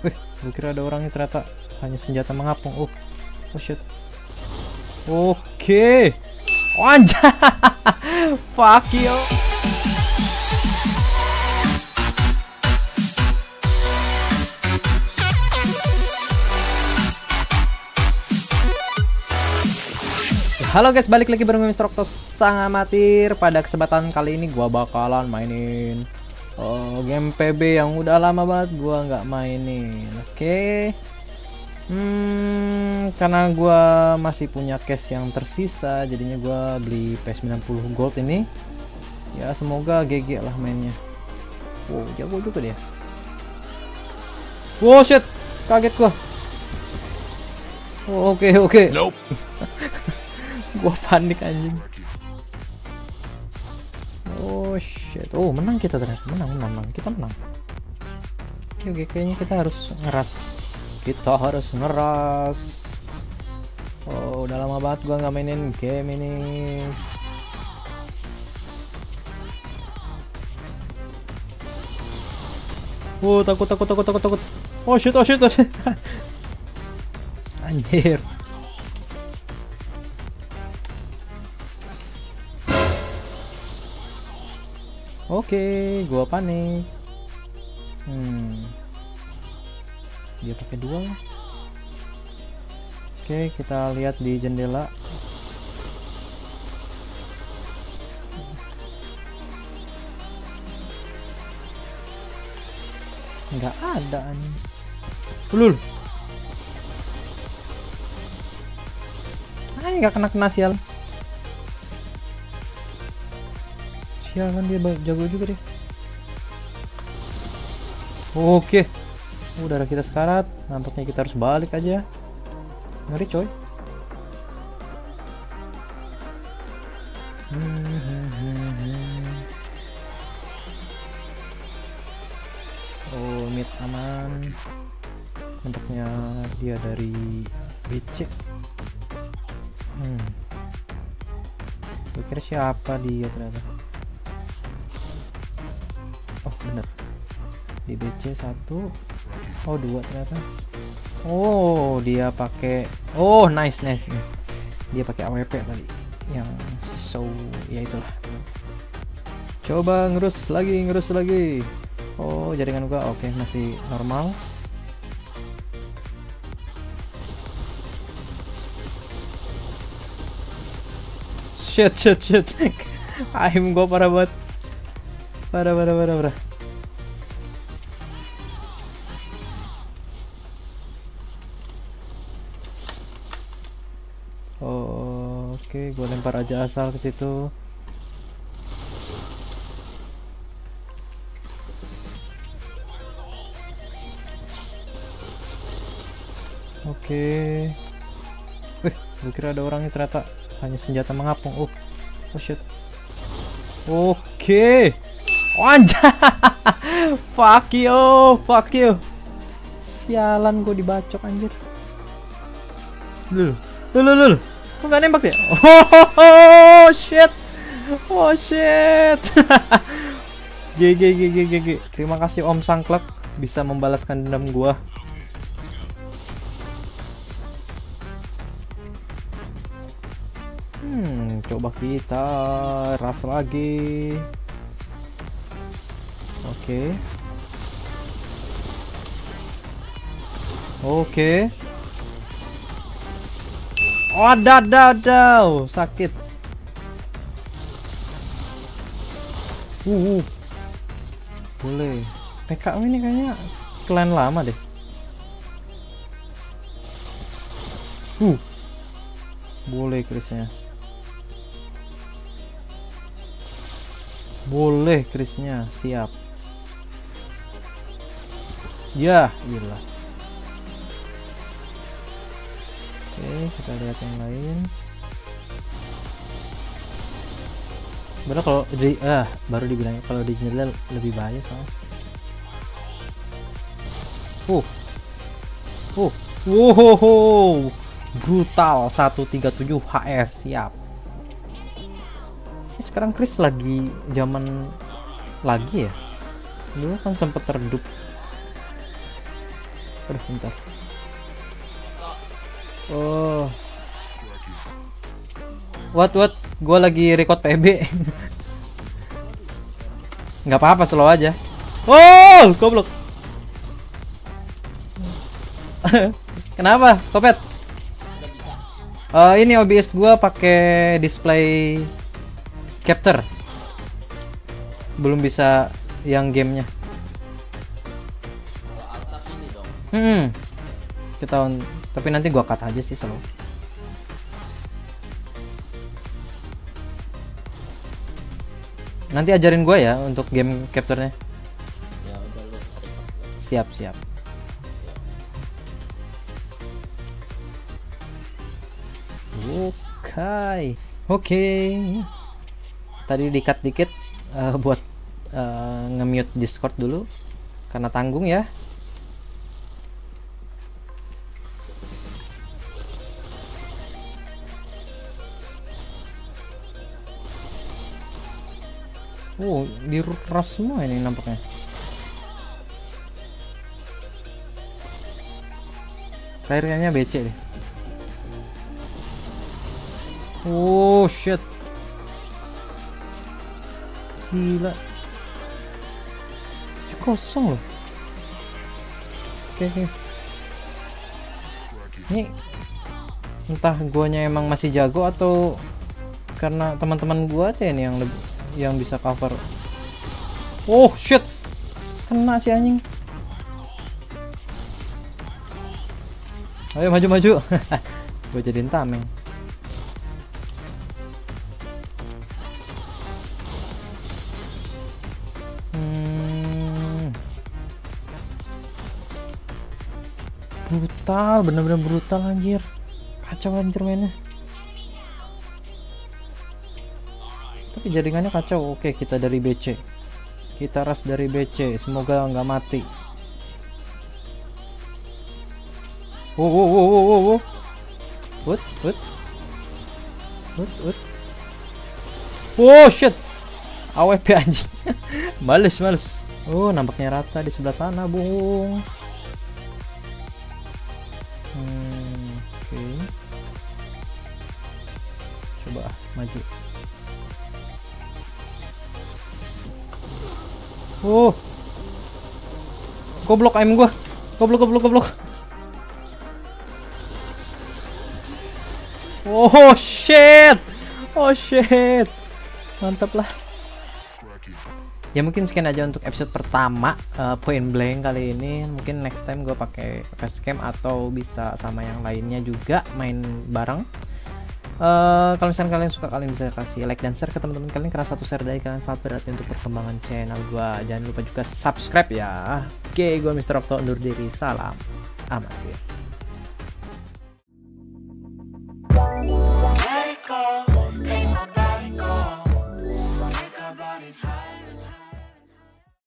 Wih, gue kira ada orangnya ternyata hanya senjata mengapung. Oh, oh shit. Oke. Wanja. Fuck you. Halo guys, balik lagi bareng gue Mr. Octo Sang Amatir Pada kesempatan kali ini gua bakalan mainin oh, Game PB yang udah lama banget gua nggak mainin. Oke. Okay. Hmm, karena gua masih punya cash yang tersisa Jadinya gua beli PS90 Gold ini. Ya semoga GG lah mainnya. Wow, jago juga dia. Wow shit, kaget gua. Oke oke. Nope. gua panik anjing shit. Oh menang kita ternyata. Menang menang, menang. kita menang. Oke oke kayaknya kita harus ngeras. Kita harus ngeras. Oh udah lama banget gua nggak mainin game ini. Oh takut takut takut takut takut. Oh shit oh shit oh shit. Anjir Oke, gua panik. Hmm. Dia pakai dua. Oke, kita lihat di jendela. Nggak ada anjing. Ulul. Ah, nggak kena kena sial. Sialan dia jago juga deh. Oke. Udah kita sekarat. Nampaknya kita harus balik aja. Ngeri coy. Oh, mid aman. Nampaknya dia dari BC. Hmm. Kira siapa dia ternyata bener. Di BC satu. Oh dua ternyata. Oh dia pakai oh nice nice nice. Dia pakai AWP tadi. Yang so ya itulah. Coba ngerus lagi ngerus lagi. Oh jaringan gua oke masih normal. Shit shit shit. Aim gua parah banget. Parah parah parah parah gue lempar aja asal ke situ. Oke. Wih gue kira ada orangnya ternyata. Hanya senjata mengapung. Oh oh shit. Oke. Wanja Fuck you Fuck you. Sialan gue dibacok anjir. Lul lul lul Kok gak nembak ya Oh shit Oh shit GG GG GG Terima kasih Om Sangklek Bisa membalaskan dendam gua Hmm, coba kita ras lagi. Oke. Oke. Oh, dadadau, sakit. Uh, uh. Boleh. PKW ini kayaknya klan lama deh. Uh. Boleh Krisnya. Boleh Krisnya, siap. Ya, gila. Oke, kita lihat yang lain. Sebenarnya kalau di ah baru dibilang kalau di jendela lebih bahaya soalnya. Uh. Uh. Wow. Brutal 137 HS siap. Ini sekarang Chris lagi zaman lagi ya. Dulu kan sempet redup Aduh, bentar. Oh. What what? Gua lagi record PB. Nggak apa-apa, slow aja. Oh, goblok. Kenapa? Kopet? Uh, ini OBS gua pakai display capture. Belum bisa yang gamenya. Hmm. Kita on, tapi nanti gua cut aja sih selalu. Nanti ajarin gua ya untuk game capture-nya. Siap, siap. Oke. Oke. Tadi dikat dikit uh, buat uh, nge-mute Discord dulu karena tanggung ya. Oh, di rush semua ini nampaknya. Kayaknya BC deh. Oh shit. Gila. Kosong loh. Oke, oke. Ini entah guanya emang masih jago atau karena teman-teman gua aja ini yang lebih yang bisa cover. Oh shit. Kena si anjing. Ayo maju maju. Gue jadiin tameng. Hmm. brutal bener-bener brutal anjir. Kacau anjir mainnya tapi jaringannya kacau. Oke kita dari BC kita ras dari BC semoga nggak mati. Wow wow wow wow wow wow. What what what what oh shit. AWP anjing. Males males. Oh nampaknya rata di sebelah sana bung. Hmm, oke. Okay. coba maju Oh. Goblok aim gua. Goblok goblok goblok. Oh shit. Oh shit. Mantap lah. Ya mungkin sekian aja untuk episode pertama uh, Point Blank kali ini. Mungkin next time gue pakai facecam atau bisa sama yang lainnya juga main bareng. Uh, kalau misalnya kalian suka kalian bisa kasih like dan share ke teman-teman kalian karena satu share dari kalian sangat berarti untuk perkembangan channel gua. Jangan lupa juga subscribe ya. Oke okay, gua Mr. Okto undur diri. Salam amatir